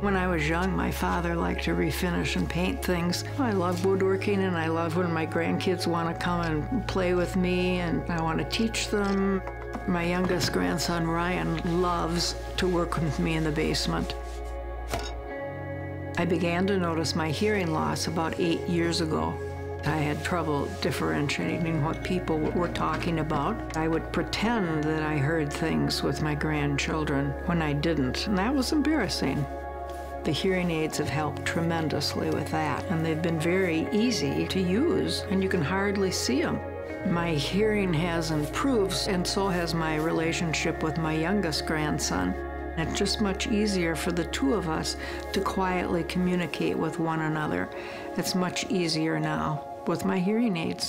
When I was young, my father liked to refinish and paint things. I love woodworking and I love when my grandkids want to come and play with me and I want to teach them. My youngest grandson, Ryan, loves to work with me in the basement. I began to notice my hearing loss about eight years ago. I had trouble differentiating what people were talking about. I would pretend that I heard things with my grandchildren when I didn't, and that was embarrassing. The hearing aids have helped tremendously with that, and they've been very easy to use, and you can hardly see them. My hearing has improved, and so has my relationship with my youngest grandson. It's just much easier for the two of us to quietly communicate with one another. It's much easier now with my hearing aids.